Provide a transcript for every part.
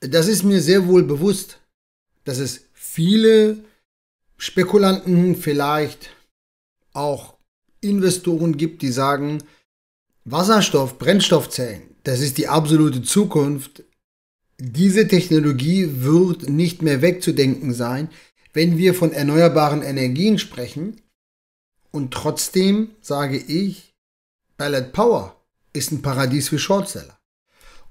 das ist mir sehr wohl bewusst, dass es viele Spekulanten, vielleicht auch Investoren gibt, die sagen, Wasserstoff, Brennstoffzellen, das ist die absolute Zukunft. Diese Technologie wird nicht mehr wegzudenken sein, wenn wir von erneuerbaren Energien sprechen. Und trotzdem sage ich, Ballot Power ist ein Paradies für Shortseller.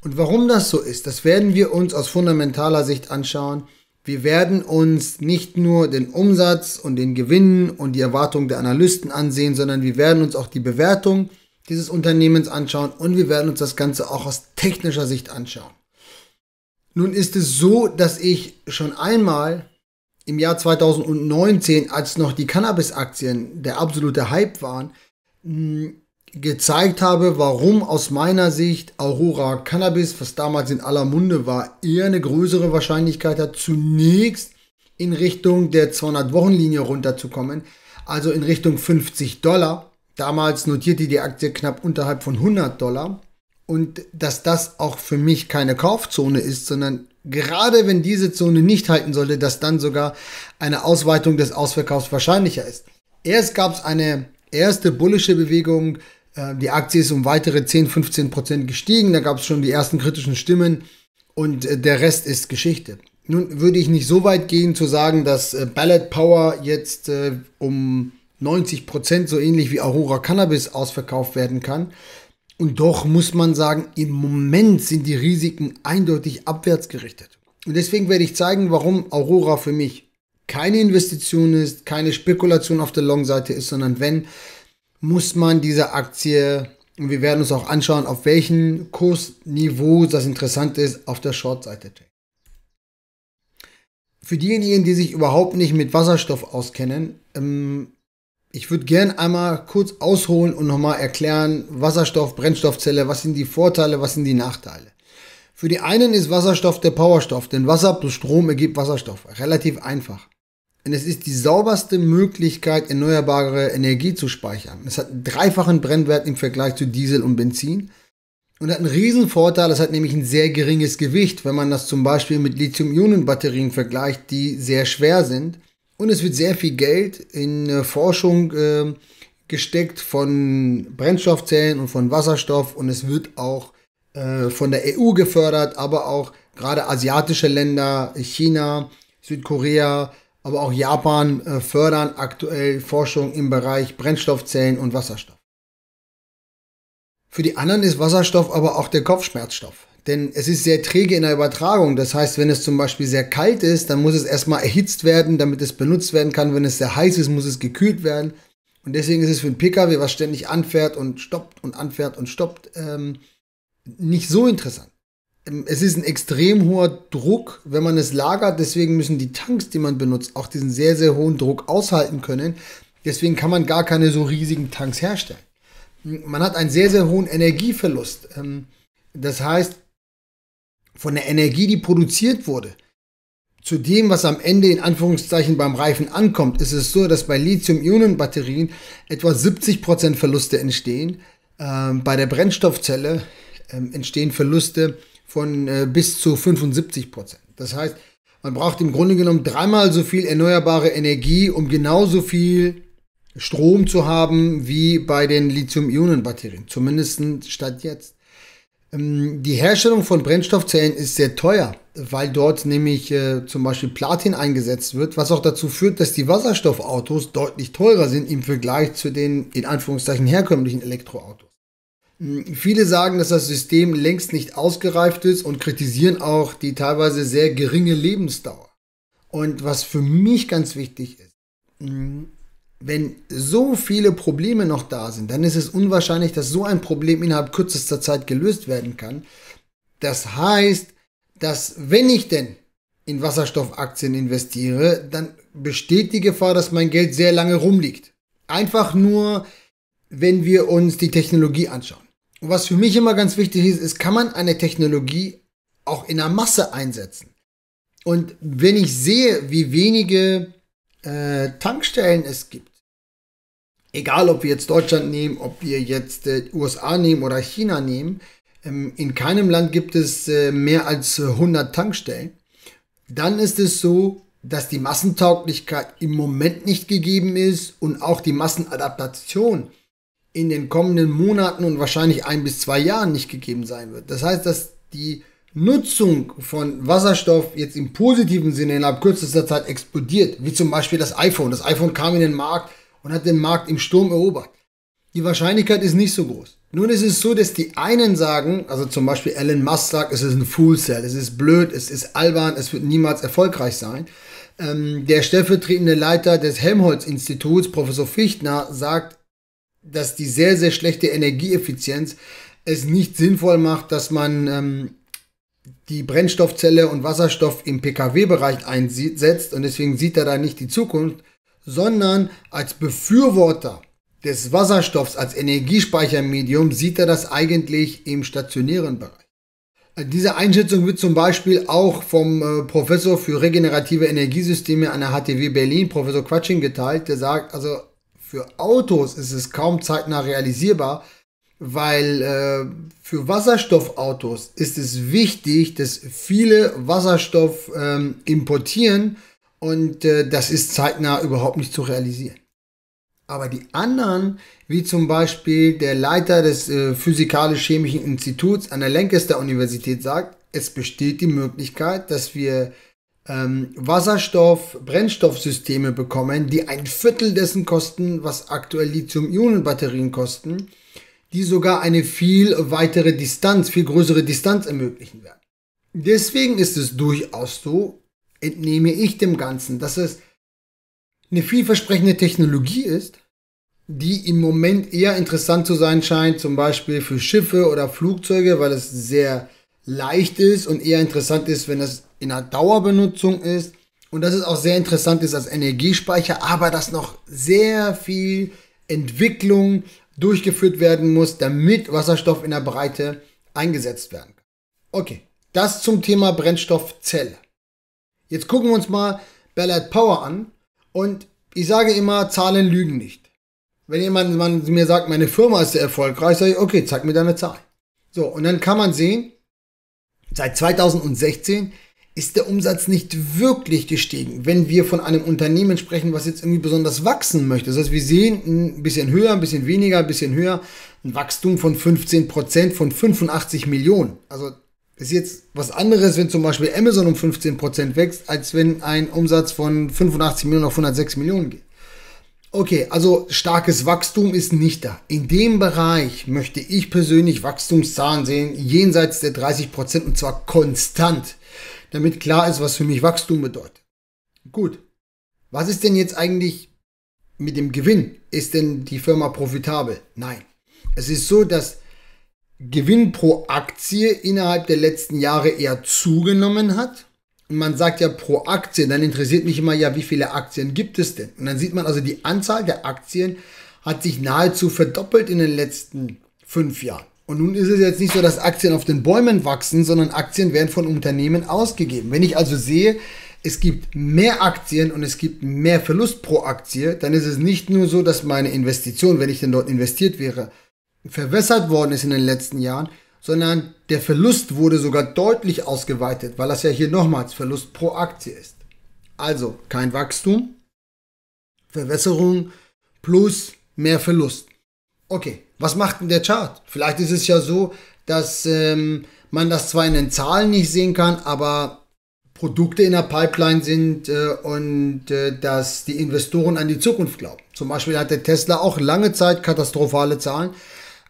Und warum das so ist, das werden wir uns aus fundamentaler Sicht anschauen. Wir werden uns nicht nur den Umsatz und den Gewinn und die Erwartungen der Analysten ansehen, sondern wir werden uns auch die Bewertung dieses Unternehmens anschauen und wir werden uns das Ganze auch aus technischer Sicht anschauen. Nun ist es so, dass ich schon einmal im Jahr 2019, als noch die Cannabis-Aktien der absolute Hype waren, gezeigt habe, warum aus meiner Sicht Aurora Cannabis, was damals in aller Munde war, eher eine größere Wahrscheinlichkeit hat, zunächst in Richtung der 200-Wochen-Linie runterzukommen, also in Richtung 50 Dollar. Damals notierte die Aktie knapp unterhalb von 100 Dollar. Und dass das auch für mich keine Kaufzone ist, sondern gerade wenn diese Zone nicht halten sollte, dass dann sogar eine Ausweitung des Ausverkaufs wahrscheinlicher ist. Erst gab es eine erste bullische Bewegung die Aktie ist um weitere 10, 15 Prozent gestiegen. Da gab es schon die ersten kritischen Stimmen und äh, der Rest ist Geschichte. Nun würde ich nicht so weit gehen zu sagen, dass äh, Ballot Power jetzt um 90 Prozent so ähnlich wie Aurora Cannabis ausverkauft werden kann. Und doch muss man sagen, im Moment sind die Risiken eindeutig abwärts gerichtet. Und deswegen werde ich zeigen, warum Aurora für mich keine Investition ist, keine Spekulation auf der Long-Seite ist, sondern wenn muss man diese Aktie, und wir werden uns auch anschauen, auf welchem Kursniveau das interessant ist, auf der Short-Seite traden. Für diejenigen, die sich überhaupt nicht mit Wasserstoff auskennen, ähm, ich würde gern einmal kurz ausholen und nochmal erklären, Wasserstoff, Brennstoffzelle, was sind die Vorteile, was sind die Nachteile. Für die einen ist Wasserstoff der Powerstoff, denn Wasser plus Strom ergibt Wasserstoff. Relativ einfach. Und es ist die sauberste Möglichkeit, erneuerbare Energie zu speichern. Es hat einen dreifachen Brennwert im Vergleich zu Diesel und Benzin. Und hat einen riesen Vorteil, es hat nämlich ein sehr geringes Gewicht, wenn man das zum Beispiel mit Lithium-Ionen-Batterien vergleicht, die sehr schwer sind. Und es wird sehr viel Geld in äh, Forschung äh, gesteckt von Brennstoffzellen und von Wasserstoff und es wird auch äh, von der EU gefördert, aber auch gerade asiatische Länder, China, Südkorea, aber auch Japan äh, fördern aktuell Forschung im Bereich Brennstoffzellen und Wasserstoff. Für die anderen ist Wasserstoff aber auch der Kopfschmerzstoff. Denn es ist sehr träge in der Übertragung. Das heißt, wenn es zum Beispiel sehr kalt ist, dann muss es erstmal erhitzt werden, damit es benutzt werden kann. Wenn es sehr heiß ist, muss es gekühlt werden. Und deswegen ist es für ein Pkw, was ständig anfährt und stoppt und anfährt und stoppt, ähm, nicht so interessant. Ähm, es ist ein extrem hoher Druck, wenn man es lagert. Deswegen müssen die Tanks, die man benutzt, auch diesen sehr, sehr hohen Druck aushalten können. Deswegen kann man gar keine so riesigen Tanks herstellen. Man hat einen sehr, sehr hohen Energieverlust. Ähm, das heißt, von der Energie, die produziert wurde, zu dem, was am Ende in Anführungszeichen beim Reifen ankommt, ist es so, dass bei Lithium-Ionen-Batterien etwa 70% Verluste entstehen. Ähm, bei der Brennstoffzelle entstehen Verluste von äh, bis zu 75 Prozent. Das heißt, man braucht im Grunde genommen dreimal so viel erneuerbare Energie, um genauso viel Strom zu haben wie bei den Lithium-Ionen-Batterien. Zumindest statt jetzt. Ähm, die Herstellung von Brennstoffzellen ist sehr teuer, weil dort nämlich äh, zum Beispiel Platin eingesetzt wird, was auch dazu führt, dass die Wasserstoffautos deutlich teurer sind im Vergleich zu den in Anführungszeichen herkömmlichen Elektroautos. Viele sagen, dass das System längst nicht ausgereift ist und kritisieren auch die teilweise sehr geringe Lebensdauer. Und was für mich ganz wichtig ist, wenn so viele Probleme noch da sind, dann ist es unwahrscheinlich, dass so ein Problem innerhalb kürzester Zeit gelöst werden kann. Das heißt, dass wenn ich denn in Wasserstoffaktien investiere, dann besteht die Gefahr, dass mein Geld sehr lange rumliegt. Einfach nur, wenn wir uns die Technologie anschauen was für mich immer ganz wichtig ist, ist, kann man eine Technologie auch in der Masse einsetzen. Und wenn ich sehe, wie wenige äh, Tankstellen es gibt, egal ob wir jetzt Deutschland nehmen, ob wir jetzt äh, USA nehmen oder China nehmen, ähm, in keinem Land gibt es äh, mehr als 100 Tankstellen, dann ist es so, dass die Massentauglichkeit im Moment nicht gegeben ist und auch die Massenadaptation in den kommenden Monaten und wahrscheinlich ein bis zwei Jahren nicht gegeben sein wird. Das heißt, dass die Nutzung von Wasserstoff jetzt im positiven Sinne innerhalb kürzester Zeit explodiert, wie zum Beispiel das iPhone. Das iPhone kam in den Markt und hat den Markt im Sturm erobert. Die Wahrscheinlichkeit ist nicht so groß. Nun ist es so, dass die einen sagen, also zum Beispiel Elon Musk sagt, es ist ein Fool Cell, es ist blöd, es ist albern, es wird niemals erfolgreich sein. Ähm, der stellvertretende Leiter des Helmholtz-Instituts, Professor Fichtner, sagt, dass die sehr, sehr schlechte Energieeffizienz es nicht sinnvoll macht, dass man ähm, die Brennstoffzelle und Wasserstoff im Pkw-Bereich einsetzt und deswegen sieht er da nicht die Zukunft, sondern als Befürworter des Wasserstoffs als Energiespeichermedium sieht er das eigentlich im stationären Bereich. Diese Einschätzung wird zum Beispiel auch vom äh, Professor für regenerative Energiesysteme an der HTW Berlin, Professor Quatsching, geteilt, der sagt, also für Autos ist es kaum zeitnah realisierbar, weil äh, für Wasserstoffautos ist es wichtig, dass viele Wasserstoff ähm, importieren und äh, das ist zeitnah überhaupt nicht zu realisieren. Aber die anderen, wie zum Beispiel der Leiter des äh, Physikalisch-Chemischen Instituts an der Lancaster Universität sagt, es besteht die Möglichkeit, dass wir ähm, Wasserstoff-Brennstoffsysteme bekommen, die ein Viertel dessen kosten, was aktuell Lithium-Ionen-Batterien kosten, die sogar eine viel weitere Distanz, viel größere Distanz ermöglichen werden. Deswegen ist es durchaus so, entnehme ich dem Ganzen, dass es eine vielversprechende Technologie ist, die im Moment eher interessant zu sein scheint, zum Beispiel für Schiffe oder Flugzeuge, weil es sehr leicht ist und eher interessant ist, wenn es in einer Dauerbenutzung ist. Und dass es auch sehr interessant ist als Energiespeicher, aber dass noch sehr viel Entwicklung durchgeführt werden muss, damit Wasserstoff in der Breite eingesetzt werden kann. Okay, das zum Thema Brennstoffzelle. Jetzt gucken wir uns mal Ballard Power an und ich sage immer, Zahlen lügen nicht. Wenn jemand man mir sagt, meine Firma ist sehr erfolgreich, sage ich, okay, zeig mir deine Zahl. So, und dann kann man sehen, seit 2016 ist der Umsatz nicht wirklich gestiegen, wenn wir von einem Unternehmen sprechen, was jetzt irgendwie besonders wachsen möchte. Das heißt, wir sehen ein bisschen höher, ein bisschen weniger, ein bisschen höher, ein Wachstum von 15 Prozent von 85 Millionen. Also ist jetzt was anderes, wenn zum Beispiel Amazon um 15 Prozent wächst, als wenn ein Umsatz von 85 Millionen auf 106 Millionen geht. Okay, also starkes Wachstum ist nicht da. In dem Bereich möchte ich persönlich Wachstumszahlen sehen, jenseits der 30 Prozent und zwar konstant damit klar ist, was für mich Wachstum bedeutet. Gut. Was ist denn jetzt eigentlich mit dem Gewinn? Ist denn die Firma profitabel? Nein. Es ist so, dass Gewinn pro Aktie innerhalb der letzten Jahre eher zugenommen hat. Man sagt ja pro Aktie, dann interessiert mich immer ja, wie viele Aktien gibt es denn? Und dann sieht man also, die Anzahl der Aktien hat sich nahezu verdoppelt in den letzten fünf Jahren. Und nun ist es jetzt nicht so, dass Aktien auf den Bäumen wachsen, sondern Aktien werden von Unternehmen ausgegeben. Wenn ich also sehe, es gibt mehr Aktien und es gibt mehr Verlust pro Aktie, dann ist es nicht nur so, dass meine Investition, wenn ich denn dort investiert wäre, verwässert worden ist in den letzten Jahren, sondern der Verlust wurde sogar deutlich ausgeweitet, weil das ja hier nochmals Verlust pro Aktie ist. Also kein Wachstum, Verwässerung plus mehr Verlust. Okay, was macht denn der Chart? Vielleicht ist es ja so, dass ähm, man das zwar in den Zahlen nicht sehen kann, aber Produkte in der Pipeline sind äh, und äh, dass die Investoren an die Zukunft glauben. Zum Beispiel hatte Tesla auch lange Zeit katastrophale Zahlen,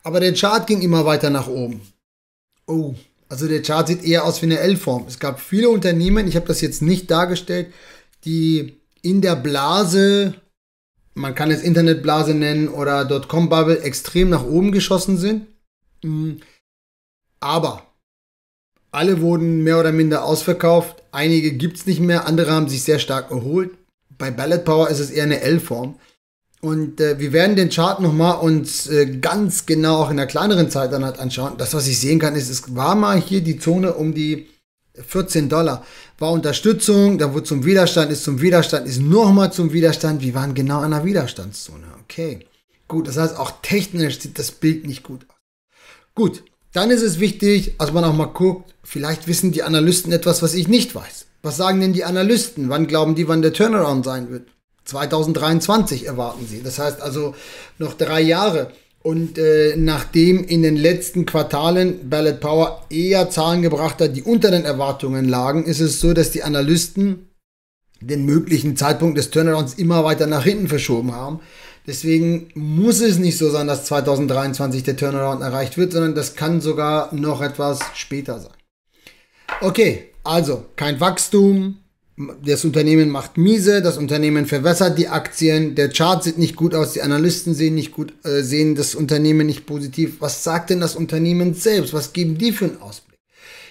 aber der Chart ging immer weiter nach oben. Oh, also der Chart sieht eher aus wie eine L-Form. Es gab viele Unternehmen, ich habe das jetzt nicht dargestellt, die in der Blase man kann es Internetblase nennen oder Dotcom-Bubble, extrem nach oben geschossen sind. Mm. Aber alle wurden mehr oder minder ausverkauft. Einige gibt es nicht mehr, andere haben sich sehr stark erholt. Bei Ballot Power ist es eher eine L-Form. Und äh, wir werden den Chart nochmal uns äh, ganz genau auch in einer kleineren Zeit dann halt anschauen. Das, was ich sehen kann, ist, es war mal hier die Zone um die 14 Dollar war Unterstützung, dann wurde zum Widerstand, ist zum Widerstand, ist nochmal zum Widerstand. Wir waren genau an der Widerstandszone. Okay. Gut, das heißt, auch technisch sieht das Bild nicht gut aus. Gut, dann ist es wichtig, dass man auch mal guckt, vielleicht wissen die Analysten etwas, was ich nicht weiß. Was sagen denn die Analysten? Wann glauben die, wann der Turnaround sein wird? 2023 erwarten sie. Das heißt also noch drei Jahre. Und äh, nachdem in den letzten Quartalen Ballot Power eher Zahlen gebracht hat, die unter den Erwartungen lagen, ist es so, dass die Analysten den möglichen Zeitpunkt des Turnarounds immer weiter nach hinten verschoben haben. Deswegen muss es nicht so sein, dass 2023 der Turnaround erreicht wird, sondern das kann sogar noch etwas später sein. Okay, also kein Wachstum, das Unternehmen macht miese, das Unternehmen verwässert die Aktien, der Chart sieht nicht gut aus, die Analysten sehen nicht gut, äh, sehen das Unternehmen nicht positiv. Was sagt denn das Unternehmen selbst? Was geben die für einen Ausblick?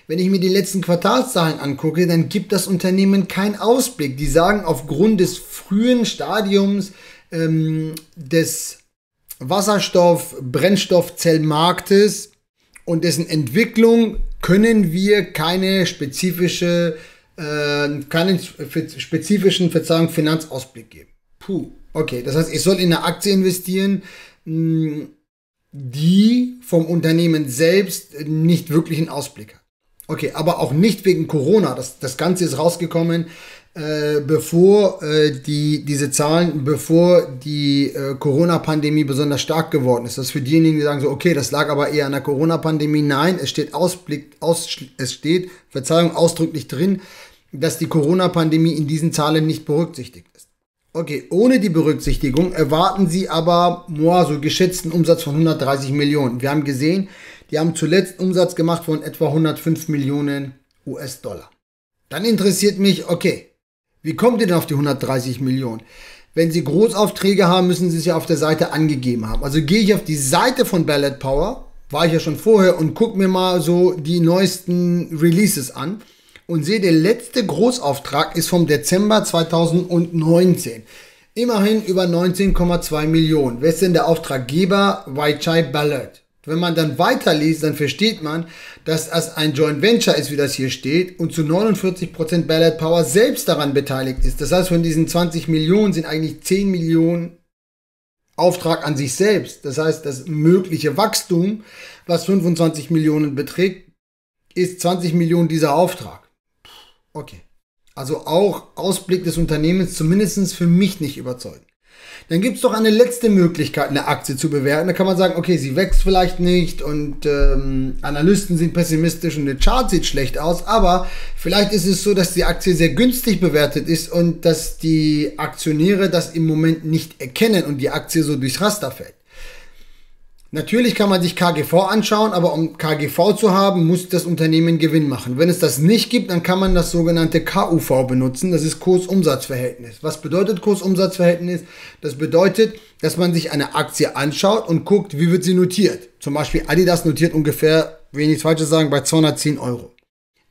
Wenn ich mir die letzten Quartalszahlen angucke, dann gibt das Unternehmen keinen Ausblick. Die sagen aufgrund des frühen Stadiums ähm, des Wasserstoff-Brennstoffzellmarktes und dessen Entwicklung können wir keine spezifische äh, keinen spezifischen, Verzeihung, Finanzausblick geben. Puh, okay. Das heißt, ich soll in eine Aktie investieren, mh, die vom Unternehmen selbst nicht wirklich einen Ausblick hat. Okay, aber auch nicht wegen Corona. Das, das Ganze ist rausgekommen, äh, bevor äh, die, diese Zahlen, bevor die äh, Corona-Pandemie besonders stark geworden ist. Das ist für diejenigen, die sagen so, okay, das lag aber eher an der Corona-Pandemie. Nein, es steht Ausblick, aus, es steht, Verzeihung, ausdrücklich drin, dass die Corona-Pandemie in diesen Zahlen nicht berücksichtigt ist. Okay, ohne die Berücksichtigung erwarten Sie aber boah, so geschätzten Umsatz von 130 Millionen. Wir haben gesehen, die haben zuletzt Umsatz gemacht von etwa 105 Millionen US-Dollar. Dann interessiert mich, okay, wie kommt ihr denn auf die 130 Millionen? Wenn Sie Großaufträge haben, müssen Sie es ja auf der Seite angegeben haben. Also gehe ich auf die Seite von Ballot Power, war ich ja schon vorher und gucke mir mal so die neuesten Releases an und sehe, der letzte Großauftrag ist vom Dezember 2019. Immerhin über 19,2 Millionen. Wer ist denn der Auftraggeber? Waichai Ballard. Wenn man dann weiterliest, dann versteht man, dass es ein Joint Venture ist, wie das hier steht, und zu 49% Ballard Power selbst daran beteiligt ist. Das heißt, von diesen 20 Millionen sind eigentlich 10 Millionen Auftrag an sich selbst. Das heißt, das mögliche Wachstum, was 25 Millionen beträgt, ist 20 Millionen dieser Auftrag. Okay. Also auch Ausblick des Unternehmens zumindest für mich nicht überzeugen. Dann gibt es doch eine letzte Möglichkeit, eine Aktie zu bewerten. Da kann man sagen, okay, sie wächst vielleicht nicht und ähm, Analysten sind pessimistisch und der Chart sieht schlecht aus, aber vielleicht ist es so, dass die Aktie sehr günstig bewertet ist und dass die Aktionäre das im Moment nicht erkennen und die Aktie so durchs Raster fällt. Natürlich kann man sich KGV anschauen, aber um KGV zu haben, muss das Unternehmen Gewinn machen. Wenn es das nicht gibt, dann kann man das sogenannte KUV benutzen. Das ist Kurs-Umsatz-Verhältnis. Was bedeutet Kurs-Umsatz-Verhältnis? Das bedeutet, dass man sich eine Aktie anschaut und guckt, wie wird sie notiert. Zum Beispiel Adidas notiert ungefähr, wenn ich Falsches sagen, bei 210 Euro.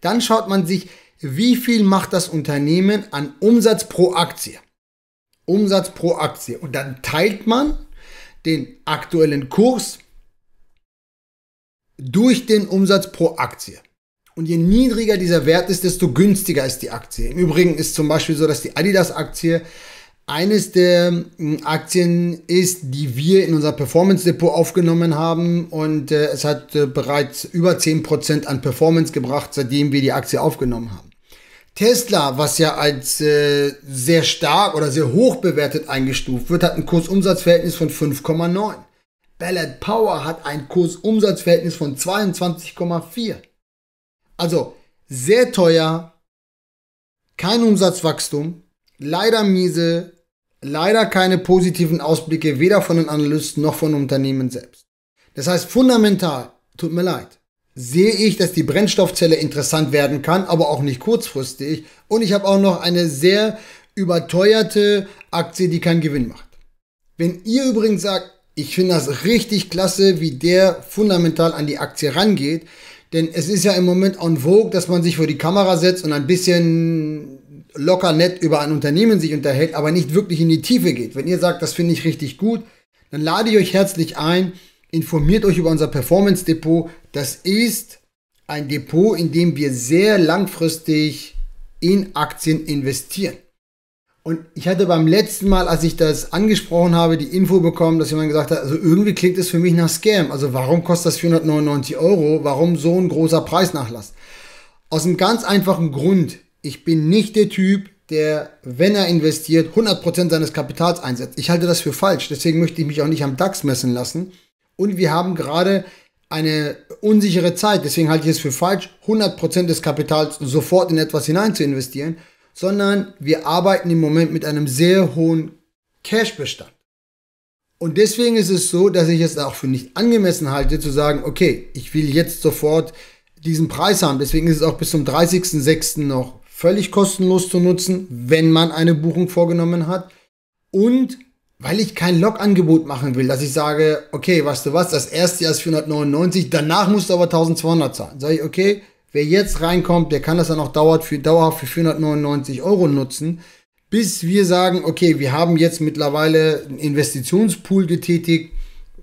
Dann schaut man sich, wie viel macht das Unternehmen an Umsatz pro Aktie. Umsatz pro Aktie. Und dann teilt man den aktuellen Kurs durch den Umsatz pro Aktie. Und je niedriger dieser Wert ist, desto günstiger ist die Aktie. Im Übrigen ist zum Beispiel so, dass die Adidas-Aktie eines der hm, Aktien ist, die wir in unser Performance Depot aufgenommen haben und äh, es hat äh, bereits über 10% an Performance gebracht, seitdem wir die Aktie aufgenommen haben. Tesla, was ja als äh, sehr stark oder sehr hoch bewertet eingestuft wird, hat ein Kursumsatzverhältnis von 5,9. Ballard Power hat ein Kursumsatzverhältnis von 22,4. Also sehr teuer, kein Umsatzwachstum, leider miese, leider keine positiven Ausblicke weder von den Analysten noch von Unternehmen selbst. Das heißt fundamental, tut mir leid, sehe ich, dass die Brennstoffzelle interessant werden kann, aber auch nicht kurzfristig. Und ich habe auch noch eine sehr überteuerte Aktie, die keinen Gewinn macht. Wenn ihr übrigens sagt, ich finde das richtig klasse, wie der fundamental an die Aktie rangeht, denn es ist ja im Moment en vogue, dass man sich vor die Kamera setzt und ein bisschen locker nett über ein Unternehmen sich unterhält, aber nicht wirklich in die Tiefe geht. Wenn ihr sagt, das finde ich richtig gut, dann lade ich euch herzlich ein, informiert euch über unser Performance Depot. Das ist ein Depot, in dem wir sehr langfristig in Aktien investieren. Und ich hatte beim letzten Mal, als ich das angesprochen habe, die Info bekommen, dass jemand gesagt hat, also irgendwie klingt es für mich nach Scam. Also warum kostet das 499 Euro? Warum so ein großer Preisnachlass? Aus einem ganz einfachen Grund. Ich bin nicht der Typ, der, wenn er investiert, 100% seines Kapitals einsetzt. Ich halte das für falsch. Deswegen möchte ich mich auch nicht am DAX messen lassen. Und wir haben gerade eine unsichere Zeit. Deswegen halte ich es für falsch, 100% des Kapitals sofort in etwas hinein zu investieren sondern wir arbeiten im Moment mit einem sehr hohen Cash-Bestand. Und deswegen ist es so, dass ich es auch für nicht angemessen halte, zu sagen, okay, ich will jetzt sofort diesen Preis haben. Deswegen ist es auch bis zum 30.06. noch völlig kostenlos zu nutzen, wenn man eine Buchung vorgenommen hat. Und weil ich kein Log-Angebot machen will, dass ich sage, okay, weißt du was, das erste Jahr ist 499, danach musst du aber 1200 zahlen. Sage ich, okay, Wer jetzt reinkommt, der kann das dann auch dauerhaft für, dauerhaft für 499 Euro nutzen, bis wir sagen, okay, wir haben jetzt mittlerweile einen Investitionspool getätigt,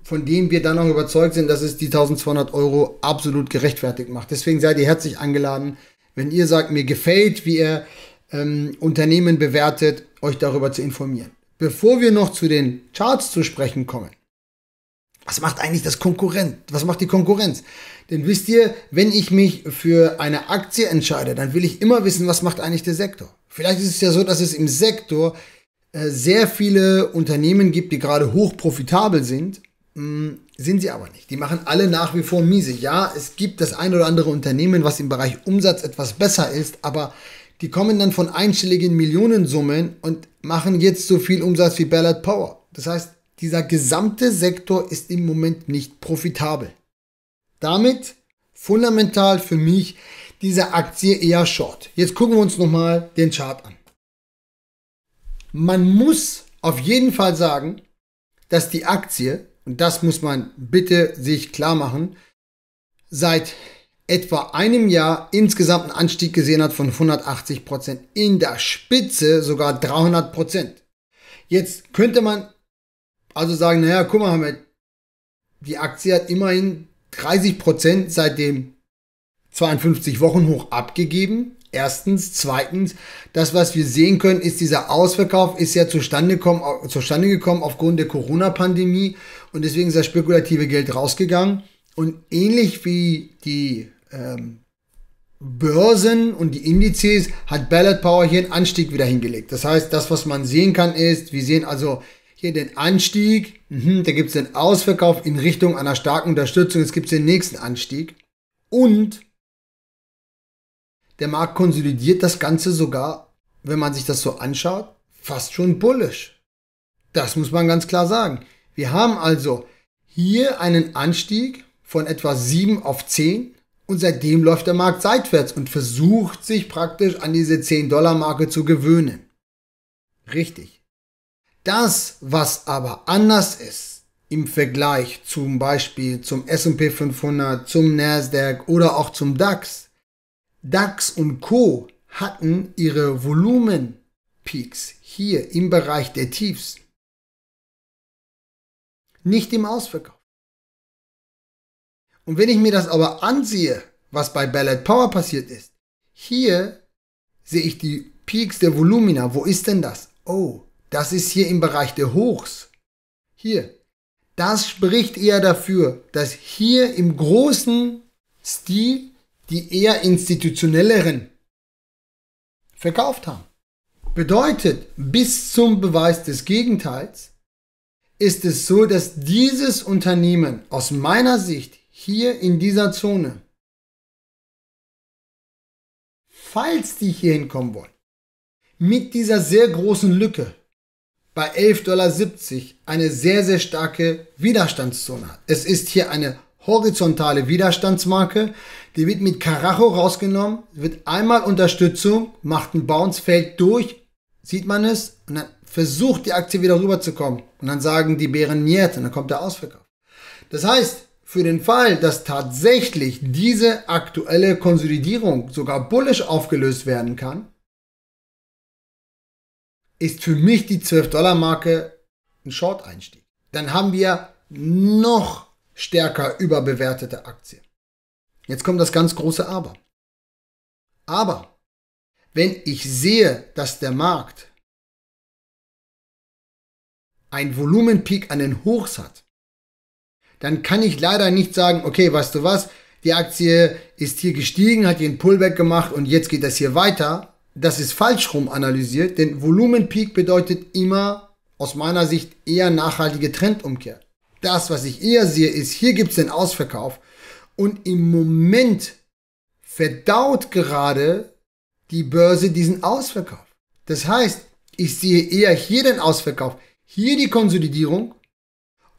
von dem wir dann auch überzeugt sind, dass es die 1200 Euro absolut gerechtfertigt macht. Deswegen seid ihr herzlich eingeladen, wenn ihr sagt, mir gefällt, wie ihr ähm, Unternehmen bewertet, euch darüber zu informieren. Bevor wir noch zu den Charts zu sprechen kommen, was macht eigentlich das Konkurrent? Was macht die Konkurrenz? Denn wisst ihr, wenn ich mich für eine Aktie entscheide, dann will ich immer wissen, was macht eigentlich der Sektor. Vielleicht ist es ja so, dass es im Sektor äh, sehr viele Unternehmen gibt, die gerade hoch profitabel sind. Hm, sind sie aber nicht. Die machen alle nach wie vor miese. Ja, es gibt das ein oder andere Unternehmen, was im Bereich Umsatz etwas besser ist, aber die kommen dann von einstelligen Millionensummen und machen jetzt so viel Umsatz wie Ballard Power. Das heißt, dieser gesamte Sektor ist im Moment nicht profitabel. Damit fundamental für mich diese Aktie eher short. Jetzt gucken wir uns nochmal den Chart an. Man muss auf jeden Fall sagen, dass die Aktie, und das muss man bitte sich klar machen, seit etwa einem Jahr insgesamt einen Anstieg gesehen hat von 180%. Prozent. In der Spitze sogar 300%. Prozent. Jetzt könnte man also sagen, naja, guck mal, die Aktie hat immerhin 30 Prozent seit dem 52 Wochen hoch abgegeben. Erstens. Zweitens, das, was wir sehen können, ist dieser Ausverkauf ist ja zustande gekommen, zustande gekommen aufgrund der Corona-Pandemie und deswegen ist das spekulative Geld rausgegangen. Und ähnlich wie die ähm, Börsen und die Indizes hat Ballot Power hier einen Anstieg wieder hingelegt. Das heißt, das, was man sehen kann, ist, wir sehen also hier den Anstieg, mhm, da gibt es den Ausverkauf in Richtung einer starken Unterstützung, jetzt gibt den nächsten Anstieg und der Markt konsolidiert das Ganze sogar, wenn man sich das so anschaut, fast schon bullish. Das muss man ganz klar sagen. Wir haben also hier einen Anstieg von etwa 7 auf 10 und seitdem läuft der Markt seitwärts und versucht sich praktisch an diese 10 Dollar Marke zu gewöhnen. Richtig. Das, was aber anders ist im Vergleich zum Beispiel zum S&P 500, zum Nasdaq oder auch zum DAX, DAX und Co hatten ihre Volumenpeaks hier im Bereich der Tiefs. Nicht im Ausverkauf. Und wenn ich mir das aber ansehe, was bei Ballard Power passiert ist, hier sehe ich die Peaks der Volumina. Wo ist denn das? Oh, das ist hier im Bereich der Hochs. Hier. Das spricht eher dafür, dass hier im großen Stil die eher institutionelleren verkauft haben. Bedeutet, bis zum Beweis des Gegenteils ist es so, dass dieses Unternehmen aus meiner Sicht hier in dieser Zone, falls die hier hinkommen wollen, mit dieser sehr großen Lücke bei 11,70 Dollar eine sehr, sehr starke Widerstandszone hat. Es ist hier eine horizontale Widerstandsmarke, die wird mit Karacho rausgenommen, wird einmal Unterstützung, macht einen Bounce, fällt durch, sieht man es, und dann versucht die Aktie wieder rüberzukommen. Und dann sagen die Bären Niet und dann kommt der Ausverkauf. Das heißt, für den Fall, dass tatsächlich diese aktuelle Konsolidierung sogar bullish aufgelöst werden kann, ist für mich die 12-Dollar-Marke ein Short-Einstieg. Dann haben wir noch stärker überbewertete Aktien. Jetzt kommt das ganz große Aber. Aber wenn ich sehe, dass der Markt ein Volumenpeak an den Hochs hat, dann kann ich leider nicht sagen, okay, weißt du was, die Aktie ist hier gestiegen, hat hier einen Pullback gemacht und jetzt geht das hier weiter. Das ist falsch rum analysiert, denn Volumenpeak bedeutet immer aus meiner Sicht eher nachhaltige Trendumkehr. Das, was ich eher sehe, ist, hier gibt es den Ausverkauf und im Moment verdaut gerade die Börse diesen Ausverkauf. Das heißt, ich sehe eher hier den Ausverkauf, hier die Konsolidierung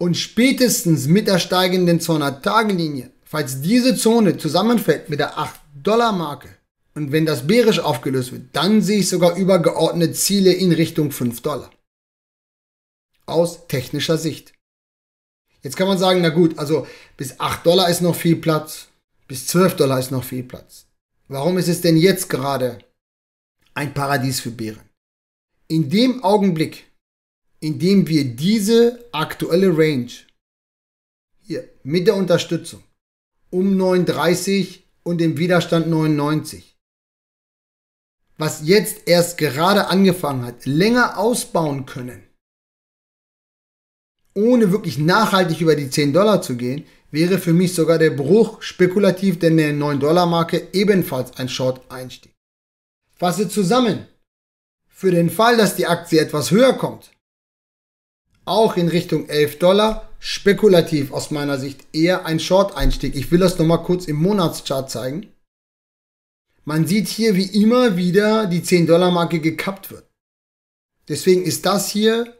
und spätestens mit der steigenden 200-Tage-Linie, falls diese Zone zusammenfällt mit der 8-Dollar-Marke und wenn das bärisch aufgelöst wird, dann sehe ich sogar übergeordnete Ziele in Richtung 5 Dollar. Aus technischer Sicht. Jetzt kann man sagen, na gut, also bis 8 Dollar ist noch viel Platz, bis 12 Dollar ist noch viel Platz. Warum ist es denn jetzt gerade ein Paradies für Bären? In dem Augenblick, in dem wir diese aktuelle Range hier mit der Unterstützung um 39 und dem Widerstand 99, was jetzt erst gerade angefangen hat, länger ausbauen können, ohne wirklich nachhaltig über die 10 Dollar zu gehen, wäre für mich sogar der Bruch spekulativ denn der 9 Dollar Marke ebenfalls ein Short-Einstieg. Fasse zusammen. Für den Fall, dass die Aktie etwas höher kommt, auch in Richtung 11 Dollar, spekulativ aus meiner Sicht eher ein Short-Einstieg. Ich will das nochmal kurz im Monatschart zeigen. Man sieht hier, wie immer wieder die 10 Dollar Marke gekappt wird. Deswegen ist das hier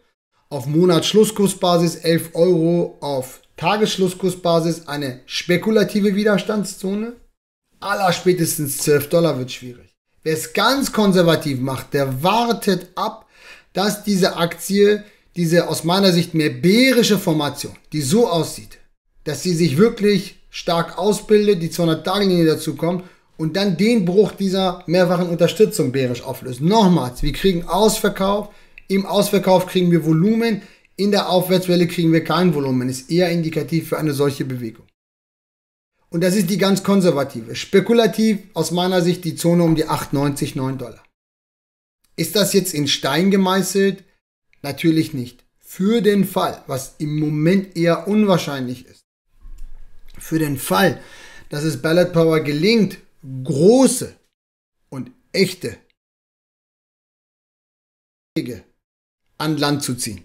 auf Monatsschlusskursbasis 11 Euro, auf Tagesschlusskursbasis eine spekulative Widerstandszone. Aller spätestens 12 Dollar wird schwierig. Wer es ganz konservativ macht, der wartet ab, dass diese Aktie, diese aus meiner Sicht mehr bärische Formation, die so aussieht, dass sie sich wirklich stark ausbildet, die 200-Tage-Linie dazu kommt und dann den Bruch dieser mehrfachen Unterstützung bärisch auflöst. Nochmals, wir kriegen Ausverkauf, im Ausverkauf kriegen wir Volumen, in der Aufwärtswelle kriegen wir kein Volumen. Ist eher indikativ für eine solche Bewegung. Und das ist die ganz konservative. Spekulativ aus meiner Sicht die Zone um die 8,90, 9 Dollar. Ist das jetzt in Stein gemeißelt? Natürlich nicht. Für den Fall, was im Moment eher unwahrscheinlich ist, für den Fall, dass es Ballot Power gelingt, große und echte an Land zu ziehen,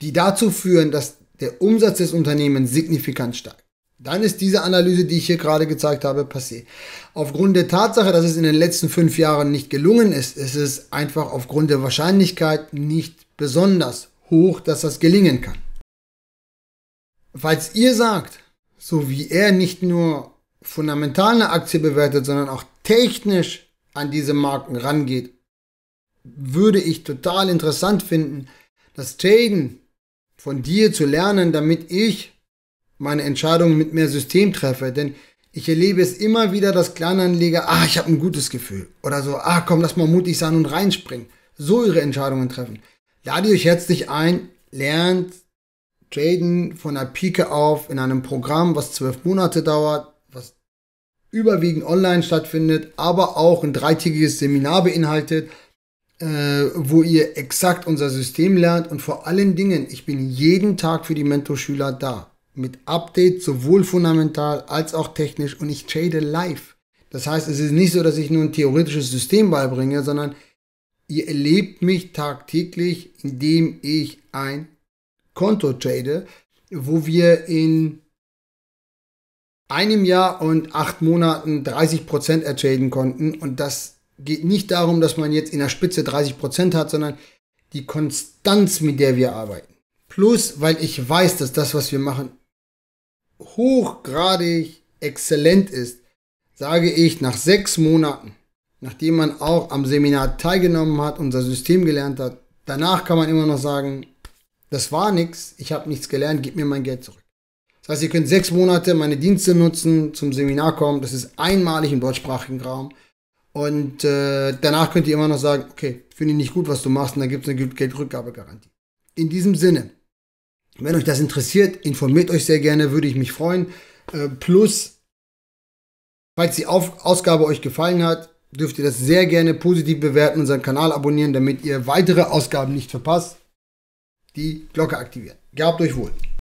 die dazu führen, dass der Umsatz des Unternehmens signifikant steigt. Dann ist diese Analyse, die ich hier gerade gezeigt habe, passé. Aufgrund der Tatsache, dass es in den letzten fünf Jahren nicht gelungen ist, ist es einfach aufgrund der Wahrscheinlichkeit nicht besonders hoch, dass das gelingen kann. Falls ihr sagt, so wie er nicht nur fundamental eine Aktie bewertet, sondern auch technisch an diese Marken rangeht würde ich total interessant finden, das Traden von dir zu lernen, damit ich meine Entscheidungen mit mehr System treffe. Denn ich erlebe es immer wieder, dass Kleinanleger, ah, ich habe ein gutes Gefühl. Oder so, ah, komm, lass mal mutig sein und reinspringen. So ihre Entscheidungen treffen. Lade euch herzlich ein, lernt Traden von der Pike auf in einem Programm, was zwölf Monate dauert, was überwiegend online stattfindet, aber auch ein dreitägiges Seminar beinhaltet, äh, wo ihr exakt unser System lernt und vor allen Dingen, ich bin jeden Tag für die Mentorschüler da. Mit Updates sowohl fundamental als auch technisch und ich trade live. Das heißt, es ist nicht so, dass ich nur ein theoretisches System beibringe, sondern ihr erlebt mich tagtäglich, indem ich ein Konto trade, wo wir in einem Jahr und acht Monaten 30% ertraden konnten und das geht nicht darum, dass man jetzt in der Spitze 30% hat, sondern die Konstanz, mit der wir arbeiten. Plus, weil ich weiß, dass das, was wir machen, hochgradig exzellent ist, sage ich nach sechs Monaten, nachdem man auch am Seminar teilgenommen hat, unser System gelernt hat, danach kann man immer noch sagen, das war nichts, ich habe nichts gelernt, gib mir mein Geld zurück. Das heißt, ihr könnt sechs Monate meine Dienste nutzen, zum Seminar kommen, das ist einmalig im deutschsprachigen Raum. Und äh, danach könnt ihr immer noch sagen, okay, finde ich nicht gut, was du machst, und dann gibt es eine Geldrückgabegarantie. In diesem Sinne, wenn euch das interessiert, informiert euch sehr gerne, würde ich mich freuen. Äh, plus, falls die Ausgabe euch gefallen hat, dürft ihr das sehr gerne positiv bewerten, unseren Kanal abonnieren, damit ihr weitere Ausgaben nicht verpasst. die Glocke aktivieren. Gehabt euch wohl.